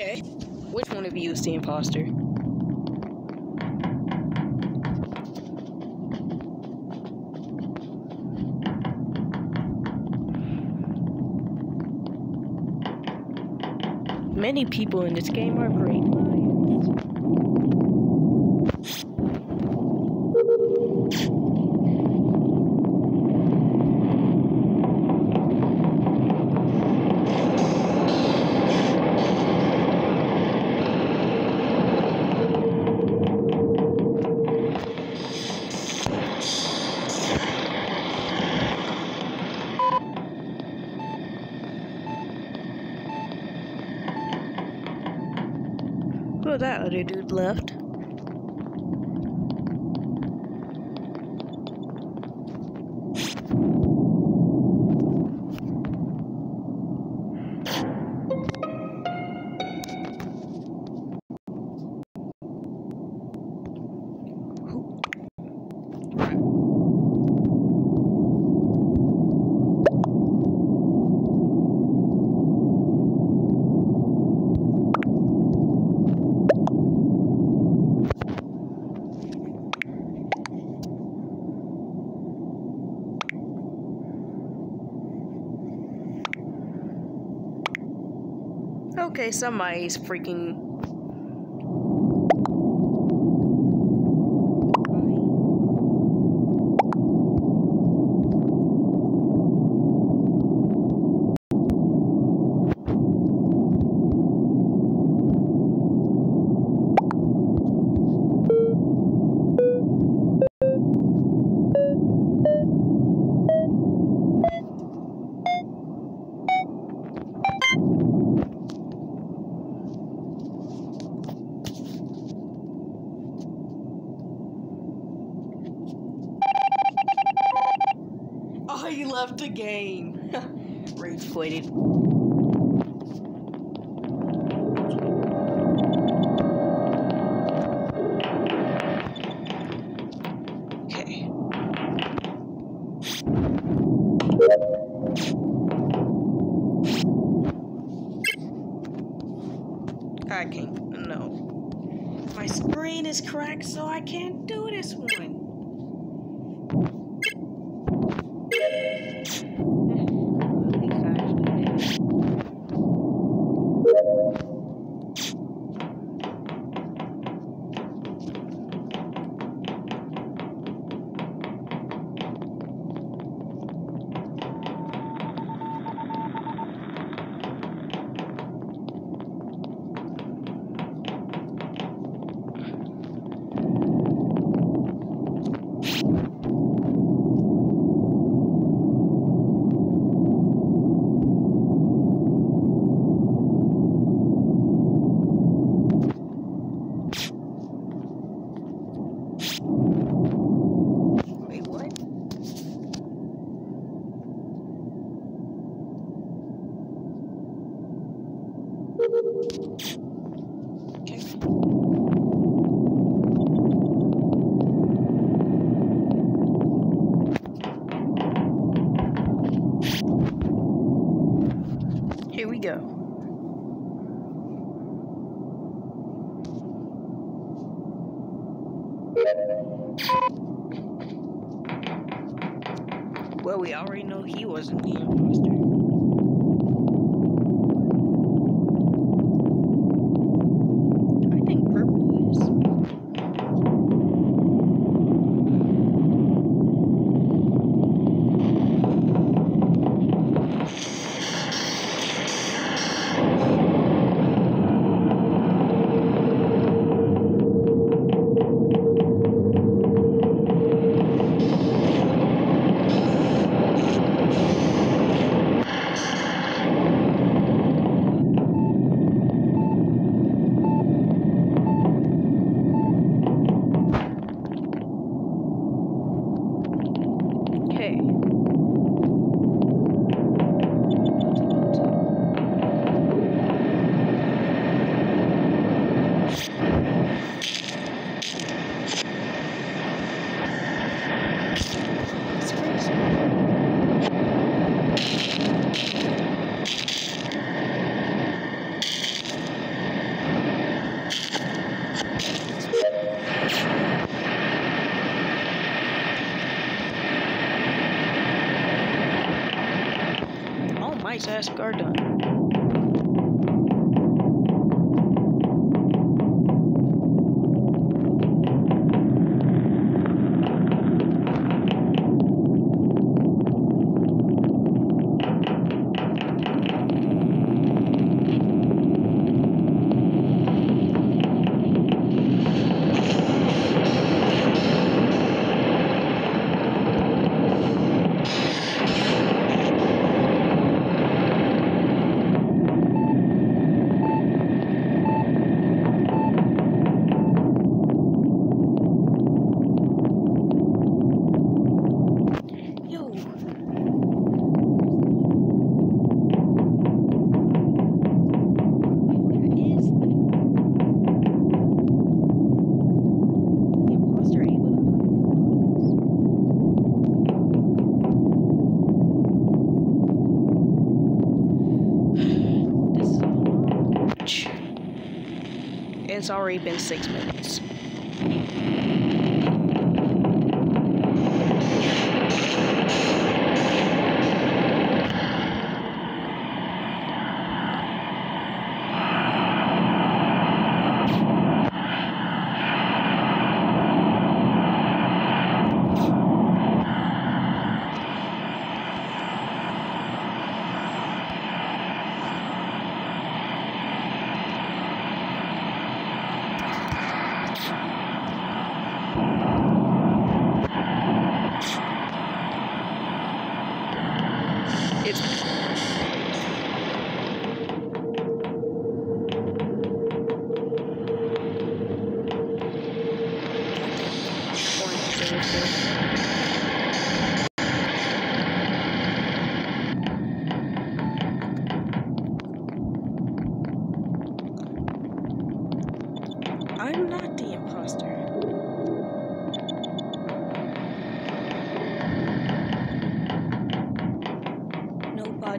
Okay. Which one of you is the imposter? Many people in this game are great left. Somebody's freaking. Oh, he left the game. Rage quitted. Okay. I can't. No. My screen is cracked, so I can't do this one. Been six minutes.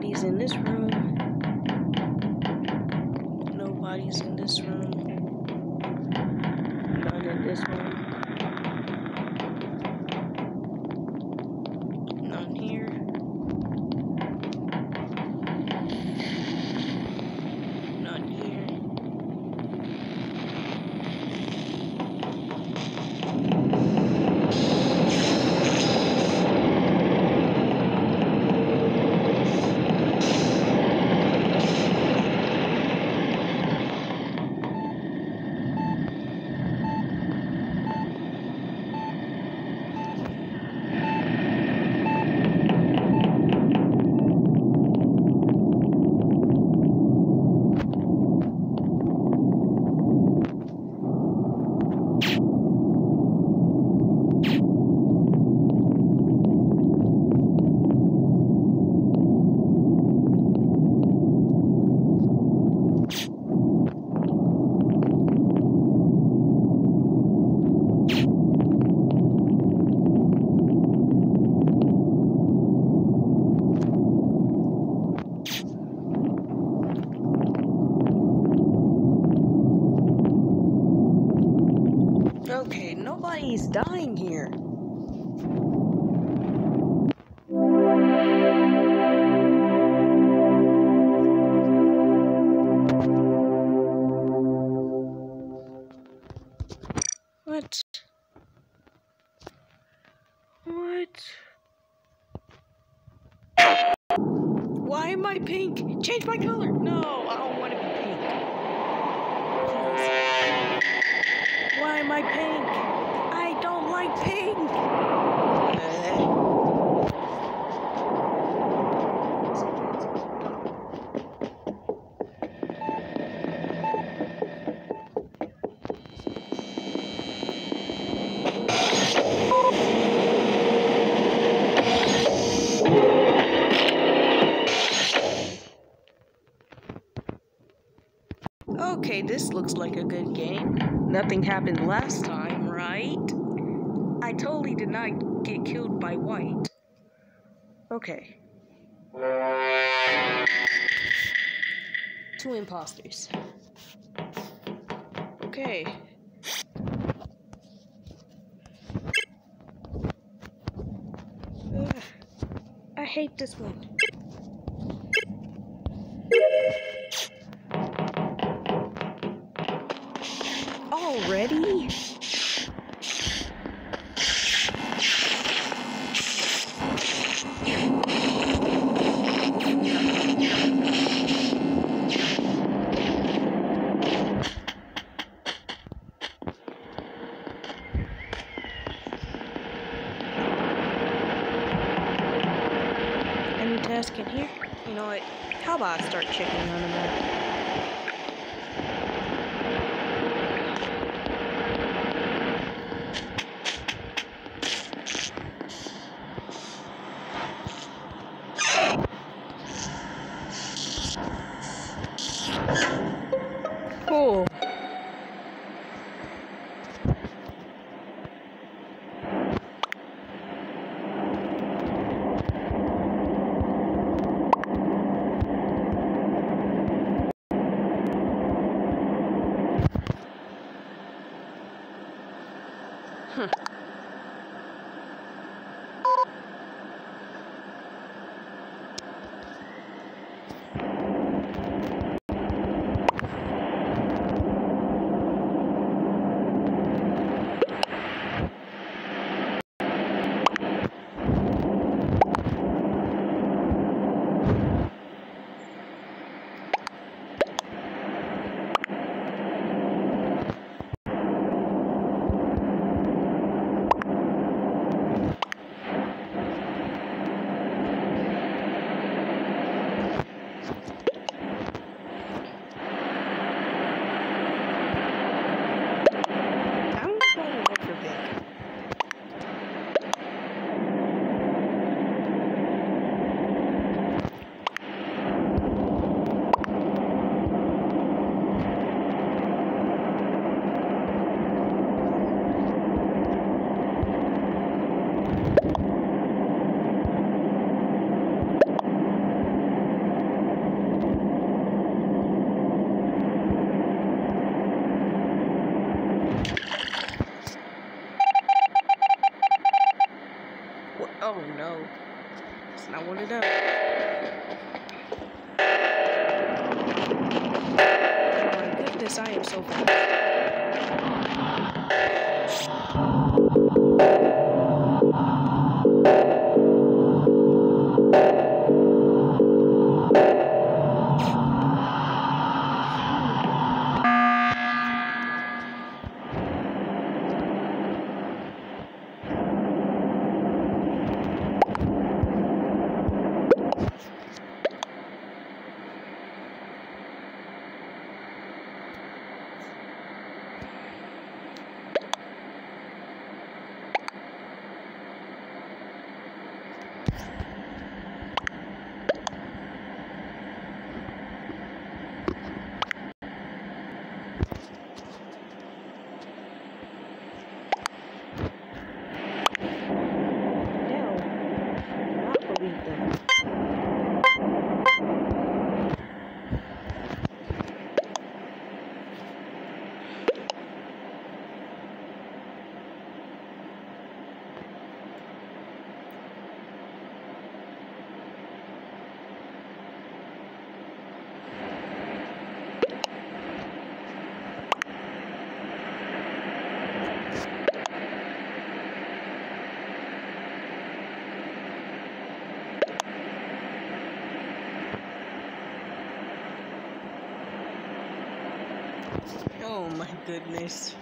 Nobody's in this room. Nobody's in this room. What? What? Why am I pink? Change my color. No, I don't want to be pink. Please. Why am I pink? I don't like pink. Looks like a good game. Nothing happened last time, right? I totally did not get killed by white. Okay. Two imposters. Okay. I hate this one. How about I start kicking on them out? goodness.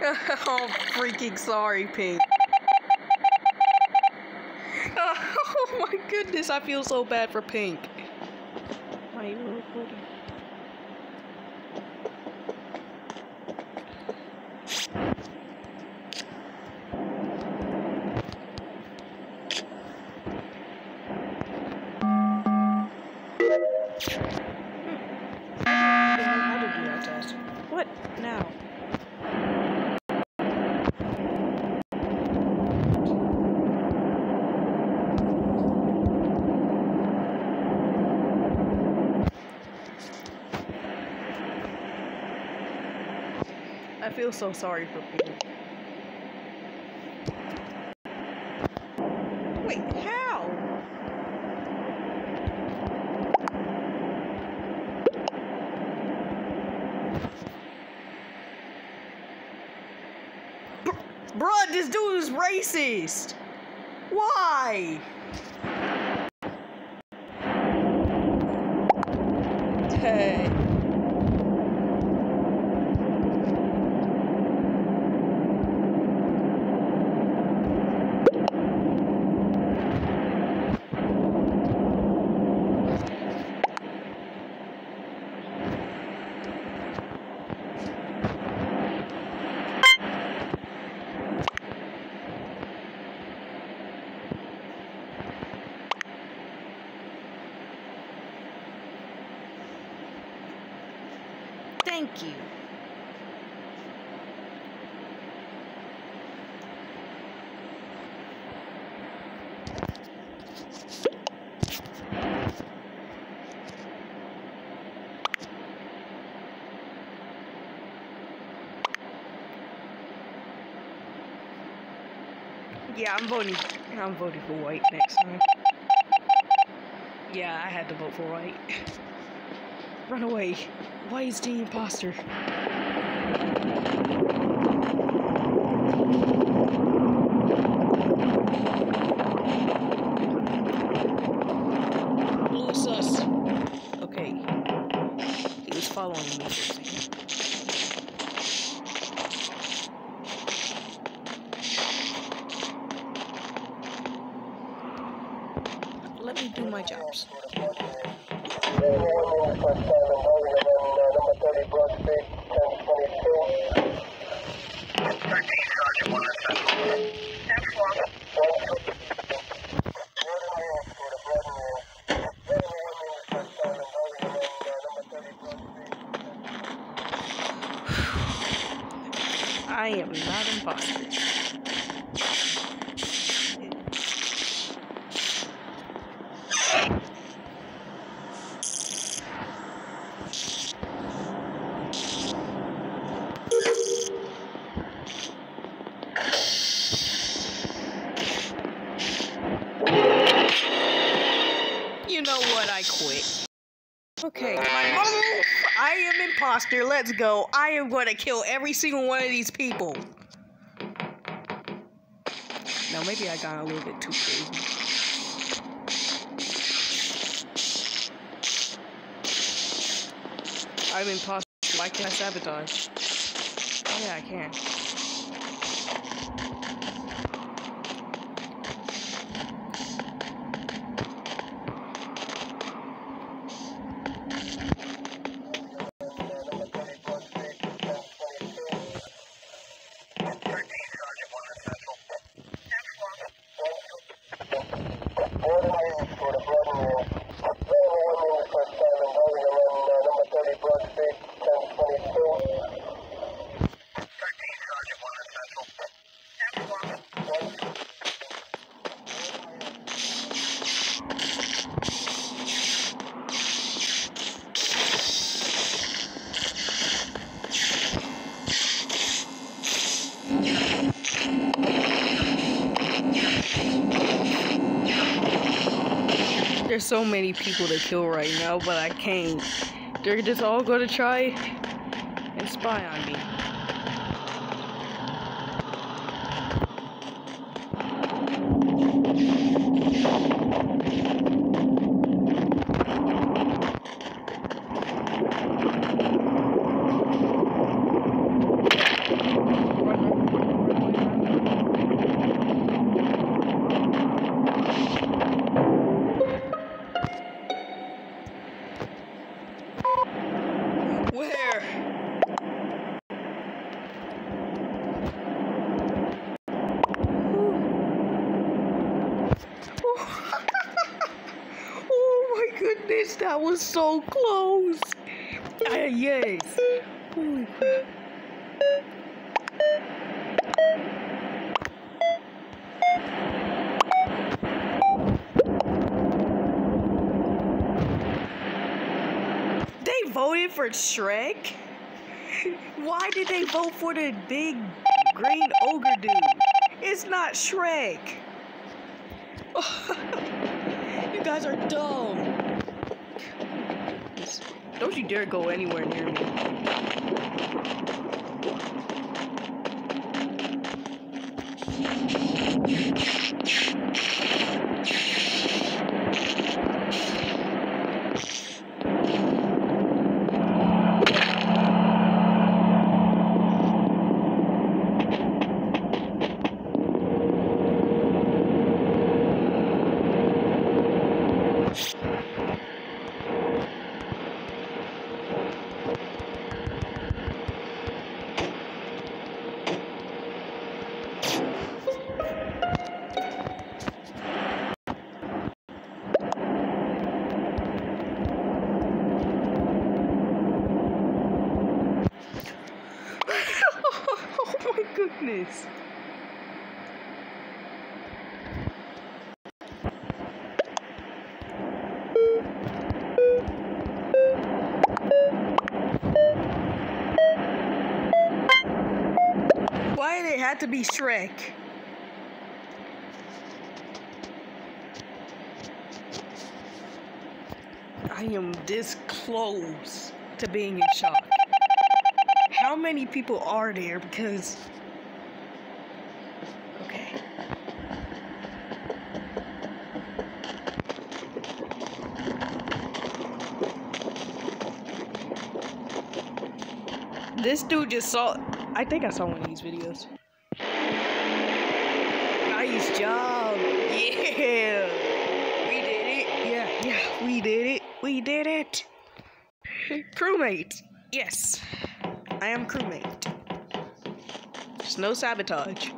oh, freaking sorry, Pink. Oh my goodness, I feel so bad for Pink final feel so sorry for people. Wait, how? Br- Bruh, this dude is racist. Why? Yeah, I'm voting. I'm voting for white next time. Yeah, I had to vote for white. Run away. Why is the imposter? Blue sus. Okay. He was following me for a second. Let me do my jobs. I am not imposter. You know what? I quit. Okay, my mom, I am imposter. Let's go. I am going to kill every single one of these people. Now, maybe I got a little bit too crazy. I'm imposter. Why can't I sabotage? Oh, yeah, I can. So many people to kill right now, but I can't. They're just all gonna try and spy on me. That was so close. Ah, yes. They voted for Shrek? Why did they vote for the big green ogre dude? It's not Shrek. you guys are dumb. Don't you dare go anywhere near me. oh my goodness. Did to be Shrek? I am this close to being in shock. How many people are there? Because. Okay. This dude just saw. I think I saw one of these videos. Job. Yeah. We did it. Yeah, yeah, we did it. We did it. Crewmate. Yes. I am crewmate. Just no sabotage.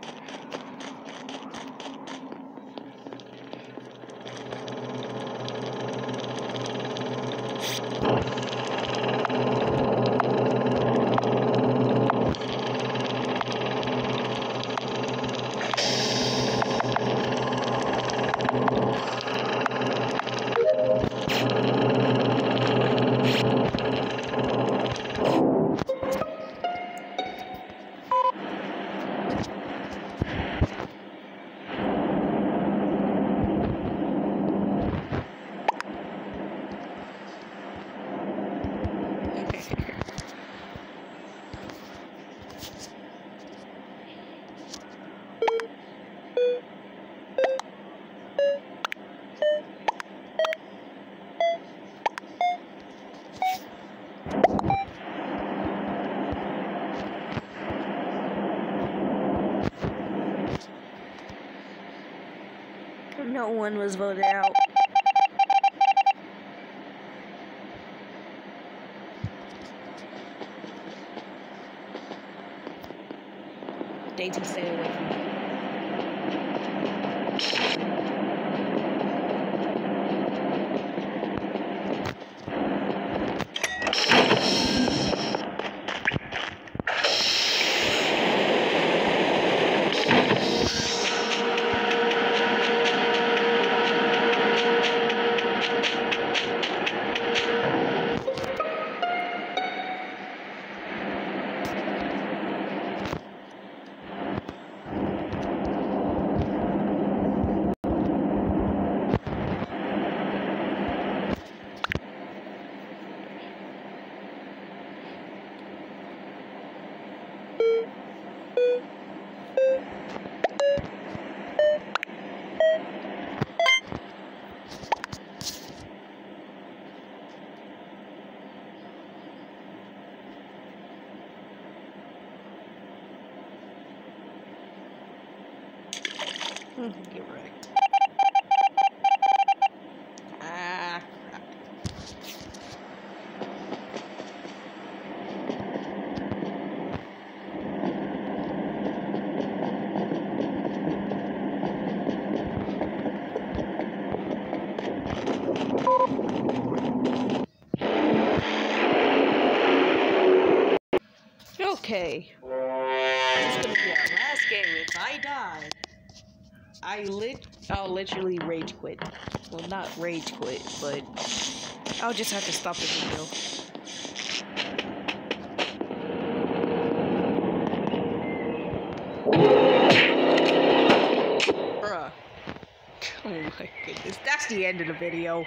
One was voted out. Stay away Okay. This is gonna be our last game. If I die, I lit I'll literally rage quit. Well not rage quit, but I'll just have to stop the video. Bruh. Oh my goodness. That's the end of the video.